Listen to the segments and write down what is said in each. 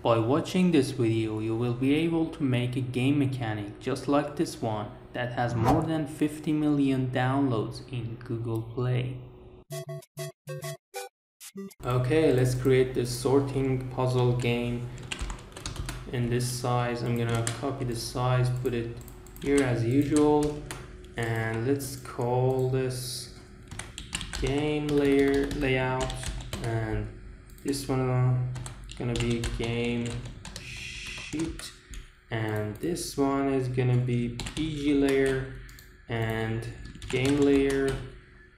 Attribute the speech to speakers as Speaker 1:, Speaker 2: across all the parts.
Speaker 1: By watching this video, you will be able to make a game mechanic just like this one that has more than 50 million downloads in Google Play. Okay, let's create this sorting puzzle game in this size. I'm gonna copy the size, put it here as usual, and let's call this game layer layout and this one gonna be game sheet. And this one is gonna be BG layer and game layer.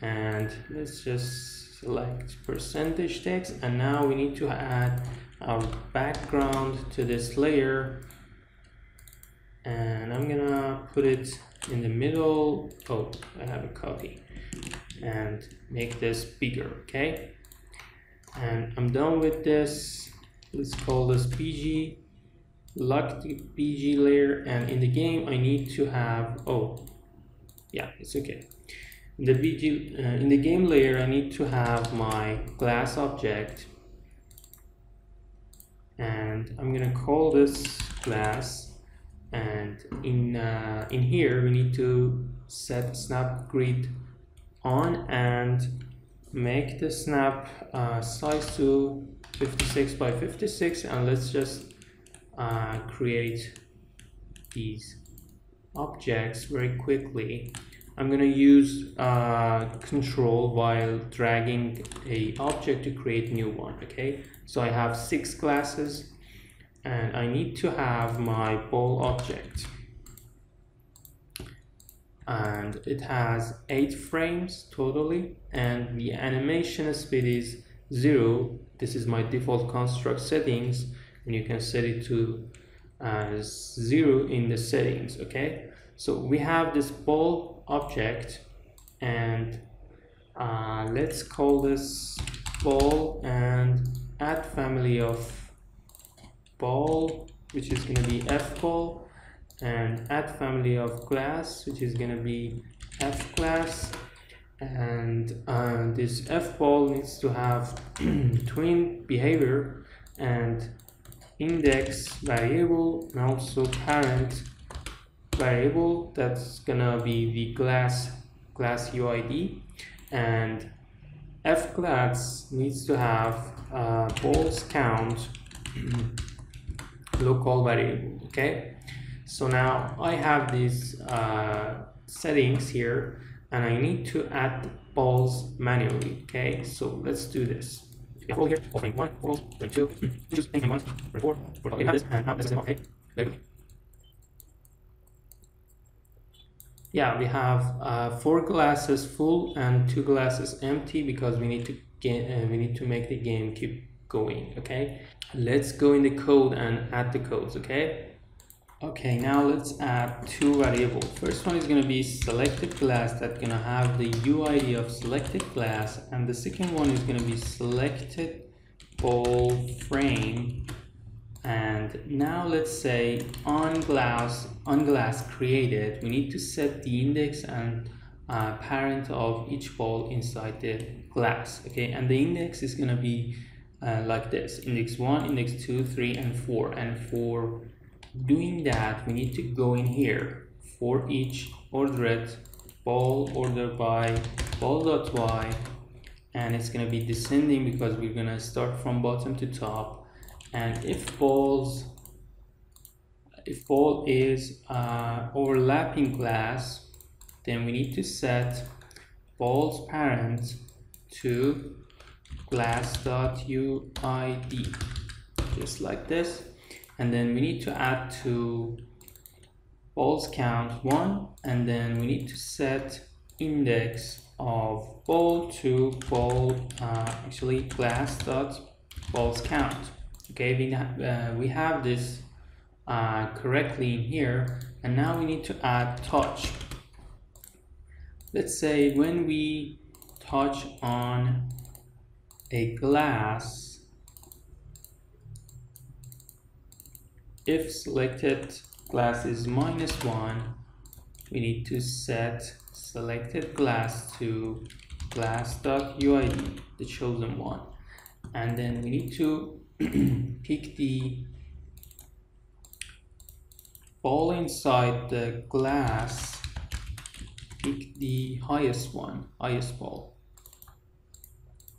Speaker 1: And let's just select percentage text. And now we need to add our background to this layer. And I'm gonna put it in the middle. Oh I have a copy. And make this bigger okay? And I'm done with this let's call this BG lock the BG layer and in the game I need to have oh yeah it's okay. In the BG uh, in the game layer I need to have my glass object and I'm gonna call this glass and in uh, in here we need to set snap grid on and make the snap uh, size to 56 by 56 and let's just uh, create these objects very quickly. I'm gonna use uh, control while dragging a object to create new one okay? So I have six classes and I need to have my ball object. And it has eight frames totally and the animation speed is zero this is my default construct settings and you can set it to uh, zero in the settings okay? So we have this ball object and uh, let's call this ball and add family of ball which is going to be f ball and add family of class which is going to be f class and uh, this f ball needs to have tween behavior and index variable and also parent variable that's gonna be the class class UID and f class needs to have uh, balls count local variable okay? So now I have these uh, settings here and I need to add balls manually okay? So let's do this. Roll here opening one rolls frame two just making one frame four we have this and now this is okay yeah we have uh, four glasses full and two glasses empty because we need to get uh, we need to make the game keep going okay let's go in the code and add the codes okay Okay, now let's add two variables. First one is going to be selected class that's going to have the UID of selected class and the second one is going to be selected ball frame and now let's say on glass on glass created we need to set the index and uh, parent of each ball inside the glass okay and the index is going to be uh, like this index 1 index 2 3 and 4 and for doing that we need to go in here for each ordered ball order by ball.y and it's going to be descending because we're going to start from bottom to top. And if balls if ball is uh, overlapping class then we need to set ball's parent to class.uid just like this and then we need to add to balls count one and then we need to set index of ball to ball uh, actually class dot balls count. Okay we, uh, we have this uh, correctly in here and now we need to add touch. Let's say when we touch on a glass if selected class is minus one we need to set selected class to class.uid the chosen one. And then we need to pick the ball inside the glass pick the highest one highest ball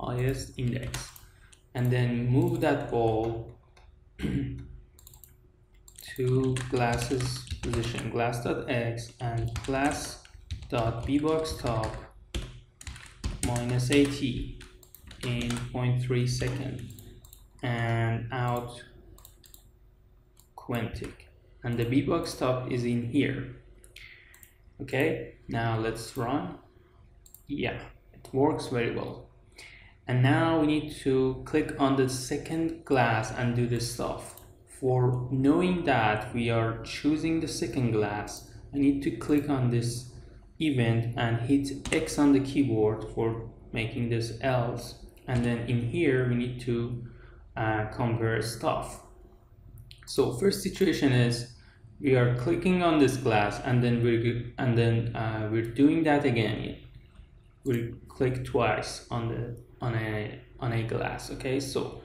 Speaker 1: highest index. And then move that ball to glasses position glass dot x and glass dot bbox top minus at in 0.3 second and out quintic and the bbox top is in here. Okay now let's run. Yeah it works very well. And now we need to click on the second glass and do this stuff for knowing that we are choosing the second glass I need to click on this event and hit X on the keyboard for making this else. And then in here we need to uh, compare stuff. So first situation is we are clicking on this glass and then we're and then uh, we're doing that again. We click twice on the on a on a glass okay? So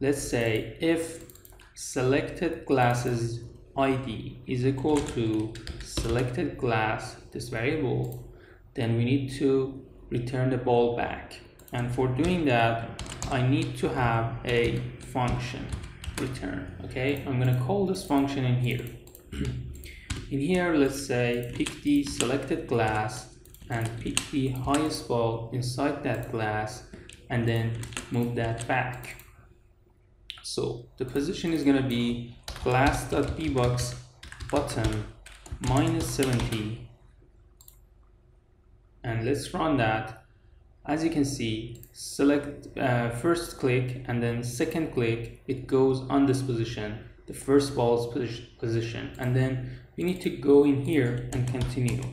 Speaker 1: let's say if selected glasses id is equal to selected glass this variable. Then we need to return the ball back. And for doing that I need to have a function return okay? I'm gonna call this function in here. In here let's say pick the selected glass and pick the highest ball inside that glass and then move that back so the position is going to be glass.bbox bottom minus 70 and let's run that. As you can see select uh, first click and then second click it goes on this position the first ball's position. And then we need to go in here and continue.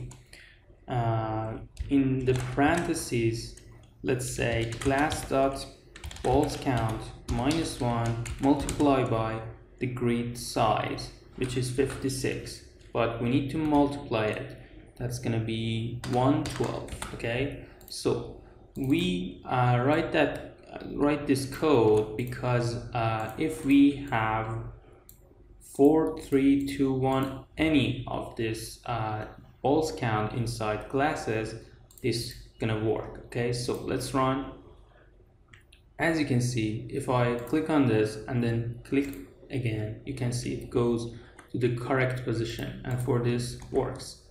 Speaker 1: Uh, in the parentheses let's say glass dot balls count minus 1 multiply by the grid size which is 56 but we need to multiply it that's gonna be 112 okay so we uh, write that write this code because uh, if we have four, three, two, one, any of this uh, balls count inside classes, this gonna work. Okay, so let's run. As you can see, if I click on this and then click again, you can see it goes to the correct position and for this works.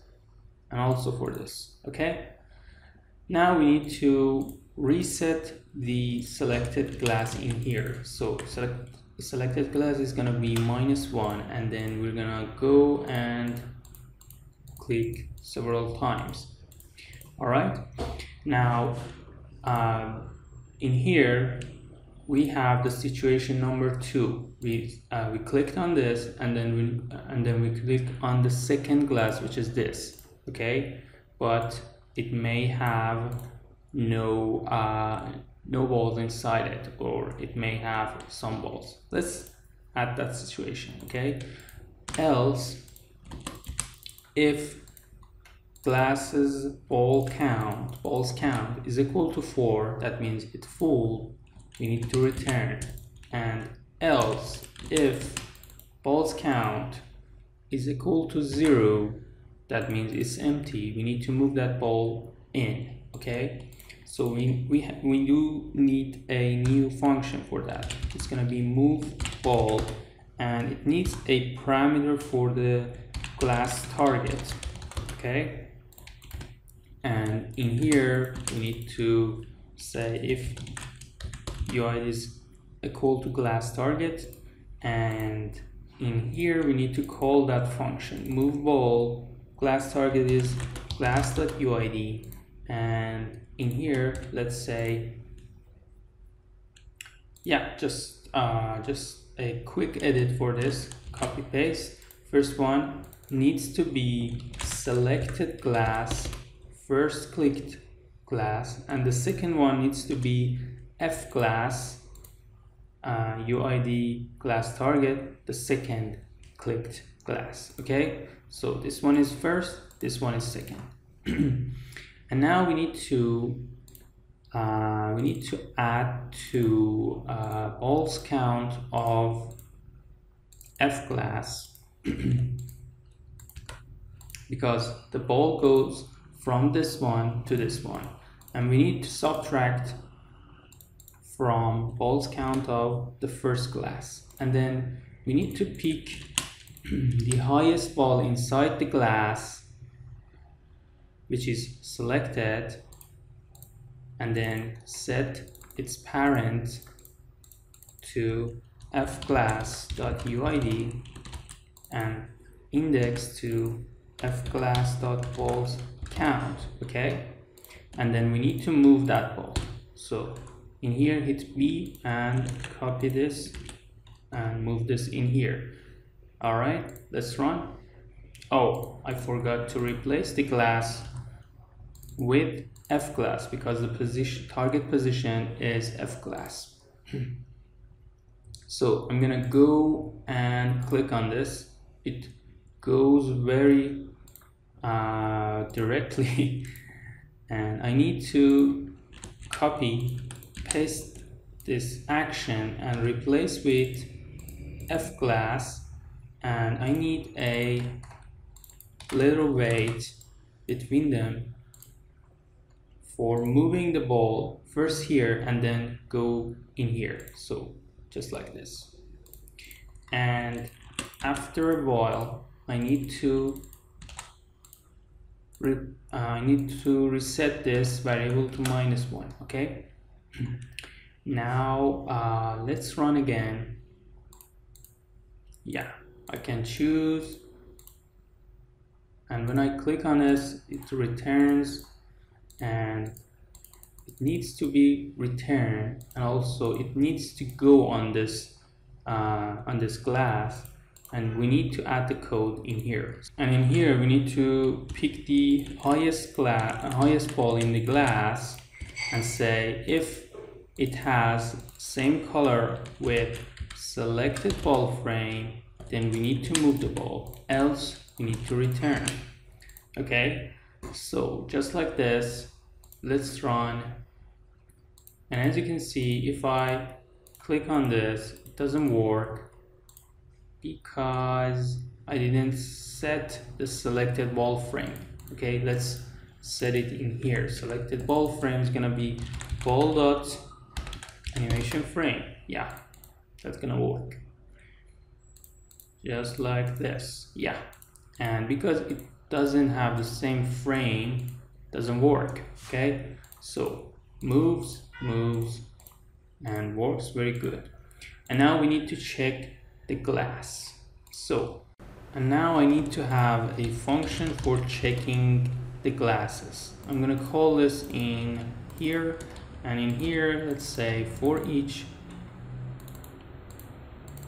Speaker 1: And also for this okay? Now we need to reset the selected glass in here. So select selected glass is gonna be minus one and then we're gonna go and click several times. All right? Now uh, in here we have the situation number two. We uh, we clicked on this and then we and then we click on the second glass which is this okay? But it may have no uh, no balls inside it or it may have some balls. Let's add that situation okay? Else if glasses ball count. Balls count is equal to 4 that means it's full we need to return. And else if balls count is equal to 0 that means it's empty. We need to move that ball in okay? So we, we, we do need a new function for that. It's gonna be move ball and it needs a parameter for the glass target, okay? And in here, we need to say if UI is equal to glass target. And in here we need to call that function. Move ball glass target is glass.uid and in here let's say yeah just uh, just a quick edit for this. Copy paste first one needs to be selected glass first clicked class and the second one needs to be f class uh, UID class target the second clicked class okay? So this one is first this one is second. And now we need to uh, we need to add to uh, balls count of f class. Because the ball goes from this one to this one. And we need to subtract from balls count of the first glass and then we need to pick the highest ball inside the glass which is selected and then set its parent to fclass.uid and index to fclass.balls count okay? And then we need to move that ball. So in here hit B and copy this and move this in here. All right let's run. Oh I forgot to replace the glass with F class because the position target position is F class so I'm gonna go and click on this. It goes very uh, directly. And I need to copy paste this action and replace with F class. And I need a little wait between them for moving the ball first here and then go in here. So just like this. And after a while I need to uh, I need to reset this variable to minus one okay? Now uh, let's run again. Yeah I can choose. And when I click on this it returns and it needs to be returned and also it needs to go on this uh, on this glass and we need to add the code in here. And in here we need to pick the highest glass highest ball in the glass and say if it has same color with selected ball frame then we need to move the ball. Else we need to return. Okay? So just like this let's run. And as you can see if I click on this it doesn't work because I didn't set the selected ball frame. Okay let's set it in here. Selected ball frame is gonna be ball dot animation frame. Yeah that's gonna work. Just like this. Yeah and because it doesn't have the same frame doesn't work. Okay so moves moves and works very good. And now we need to check the glass. So and now I need to have a function for checking the glasses. I'm gonna call this in here and in here let's say for each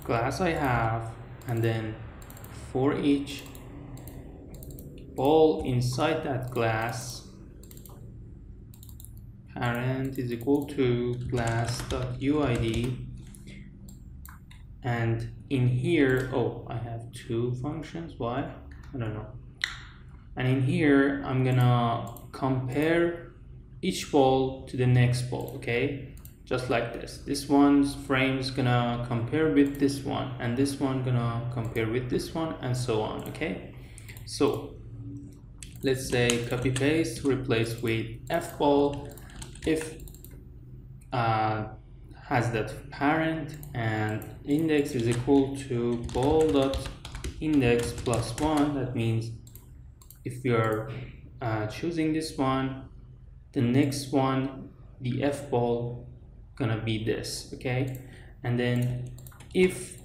Speaker 1: glass I have and then for each ball inside that glass parent is equal to glass.uid and in here oh I have two functions why? I don't know. And in here I'm gonna compare each ball to the next ball okay? Just like this. This one's frame is gonna compare with this one and this one gonna compare with this one and so on okay? So let's say copy paste replace with f ball. If uh, has that parent and index is equal to ball dot index plus one. That means if you're uh, choosing this one the next one the f ball gonna be this okay? And then if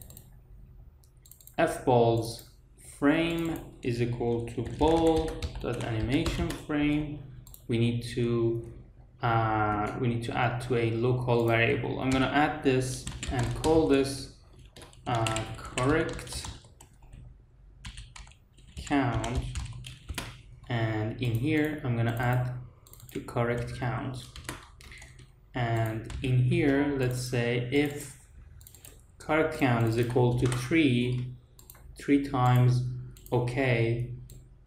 Speaker 1: f balls frame is equal to ball dot animation frame we need to uh, we need to add to a local variable. I'm gonna add this and call this uh, correct count. And in here I'm gonna add the correct count. And in here let's say if correct count is equal to 3 3 times okay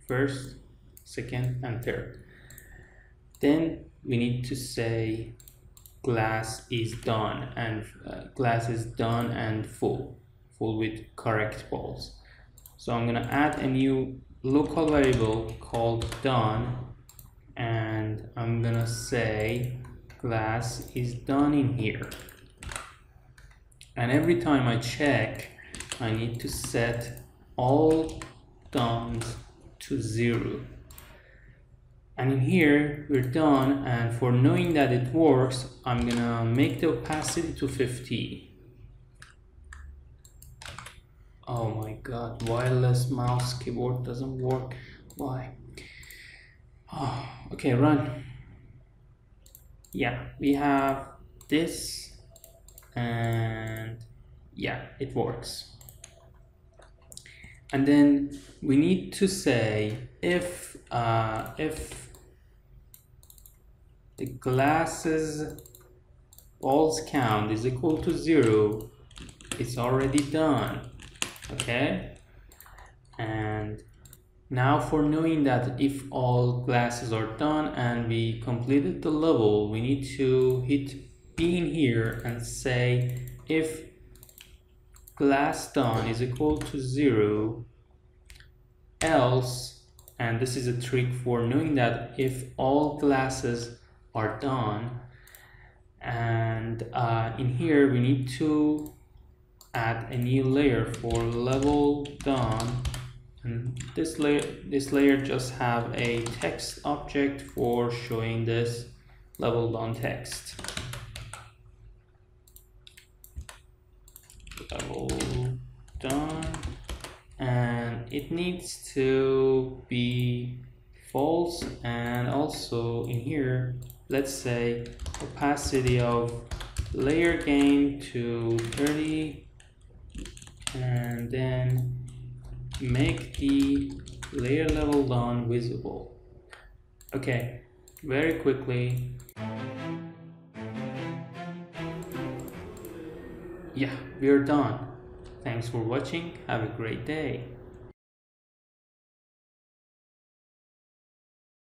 Speaker 1: first second and third. Then we need to say glass is done and uh, glass is done and full full with correct balls. So I'm gonna add a new local variable called done and I'm gonna say glass is done in here. And every time I check I need to set all dones to zero and in here we're done and for knowing that it works I'm gonna make the opacity to 50 oh my god wireless mouse keyboard doesn't work. Why? Oh, okay run. Yeah we have this and yeah it works and then we need to say if uh, if the glasses balls count is equal to zero it's already done okay? And now for knowing that if all glasses are done and we completed the level we need to hit in here and say if glass done is equal to zero else and this is a trick for knowing that if all glasses are done and uh, in here we need to add a new layer for level done and this layer this layer just have a text object for showing this level done text level done. And it needs to be false and also in here let's say opacity of layer gain to 30 and then make the layer level done visible. Okay very quickly. Yeah we're done. Thanks for watching. Have a great day